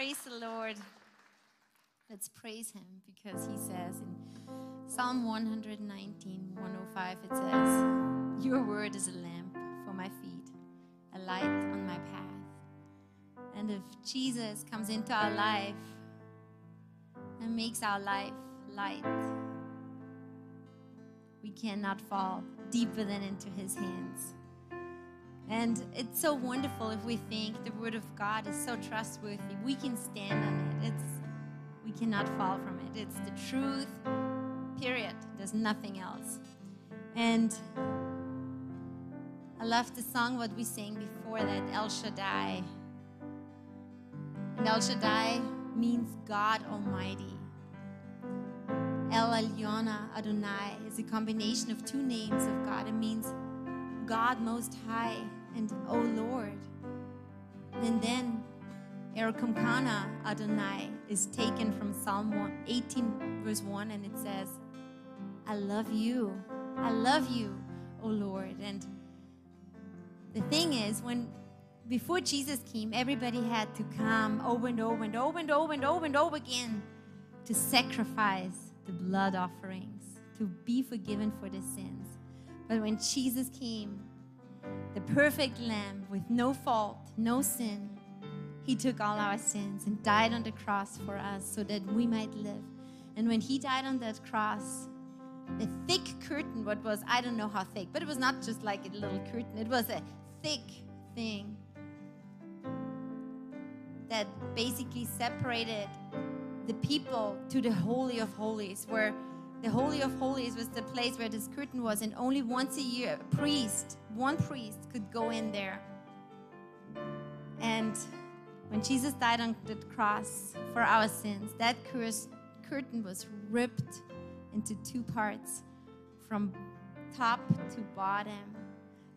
Praise the Lord. Let's praise him because he says in Psalm 119, 105, it says, Your word is a lamp for my feet, a light on my path. And if Jesus comes into our life and makes our life light, we cannot fall deeper than into his hands. And it's so wonderful if we think the word of God is so trustworthy. We can stand on it. It's we cannot fall from it. It's the truth. Period. There's nothing else. And I love the song what we sang before that El Shaddai. And El Shaddai means God Almighty. El Elyon Adonai is a combination of two names of God. It means God Most High and O Lord. And then Erkamkana Adonai is taken from Psalm 18, verse 1, and it says, I love you. I love you, O Lord. And the thing is, when before Jesus came, everybody had to come over and over and over and over and over and over again to sacrifice the blood offerings, to be forgiven for their sins. But when Jesus came, the perfect lamb with no fault, no sin. He took all our sins and died on the cross for us so that we might live. And when he died on that cross, the thick curtain, what was, I don't know how thick, but it was not just like a little curtain, it was a thick thing that basically separated the people to the Holy of Holies, where the Holy of Holies was the place where this curtain was, and only once a year, a priest, one priest, could go in there. And when Jesus died on the cross for our sins, that curtain was ripped into two parts from top to bottom.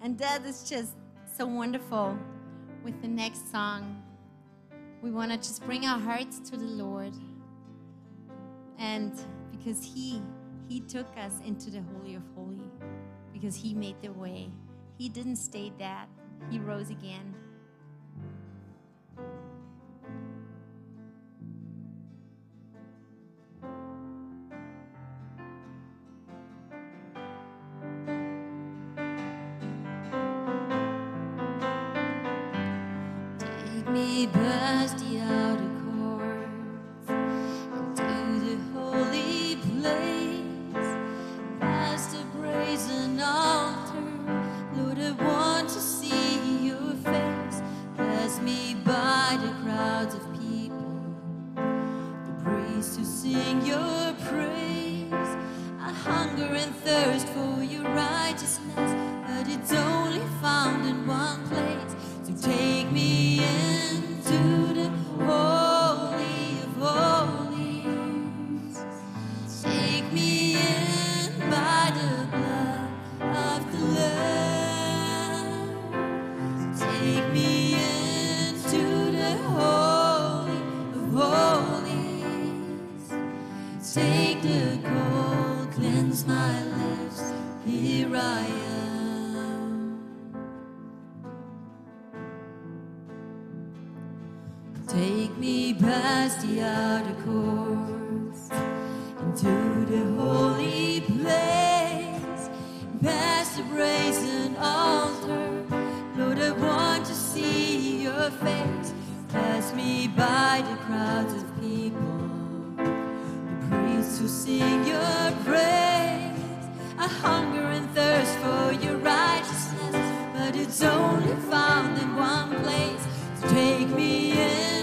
And that is just so wonderful with the next song. We want to just bring our hearts to the Lord. And because he he took us into the holy of holy because he made the way. He didn't stay dead he rose again. Me past past the outer courts into the holy place, past the brazen altar. Lord, I want to see your face. Pass me by the crowds of people, the priests who sing your praise. I hunger and thirst for your righteousness, but it's only found in one place. So take me in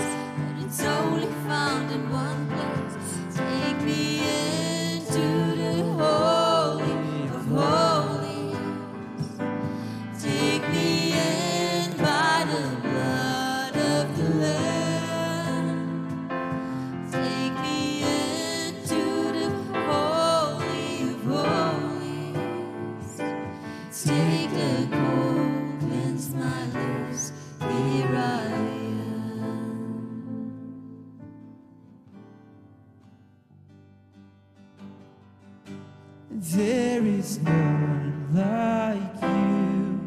There is none like you.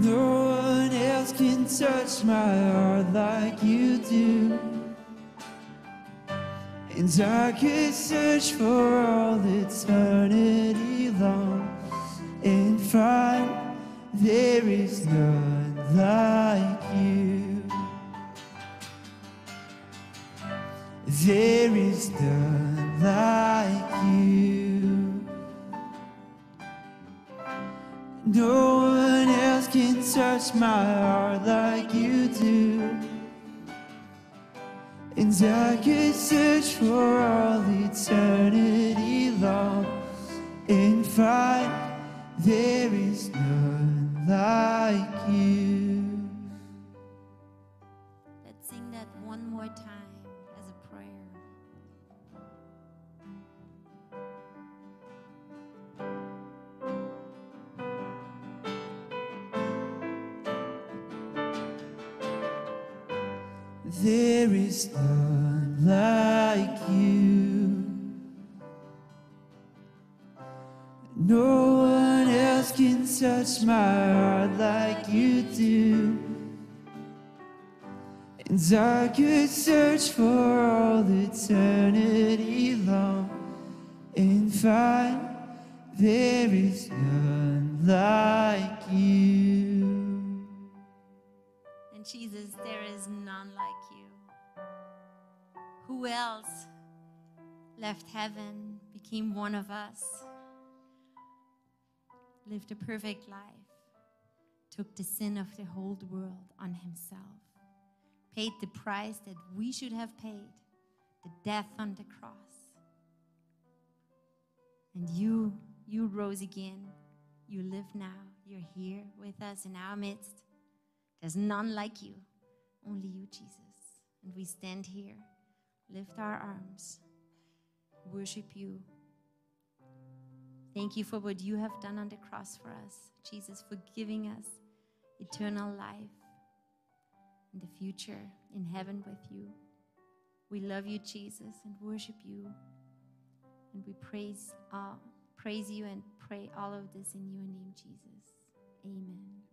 No one else can touch my heart like you do. And I could search for all eternity long and find there is none like you. There is none like you. No one else can touch my heart like you do. And I could search for all eternity There is none like you. No one else can touch my heart like you do. And I could search for all eternity long and find there is none like you. Jesus, there is none like you. Who else left heaven, became one of us, lived a perfect life, took the sin of the whole world on himself, paid the price that we should have paid, the death on the cross. And you, you rose again. You live now. You're here with us in our midst. There's none like you, only you, Jesus. And we stand here, lift our arms, worship you. Thank you for what you have done on the cross for us, Jesus, for giving us eternal life and the future in heaven with you. We love you, Jesus, and worship you. And we praise, all, praise you and pray all of this in your name, Jesus. Amen.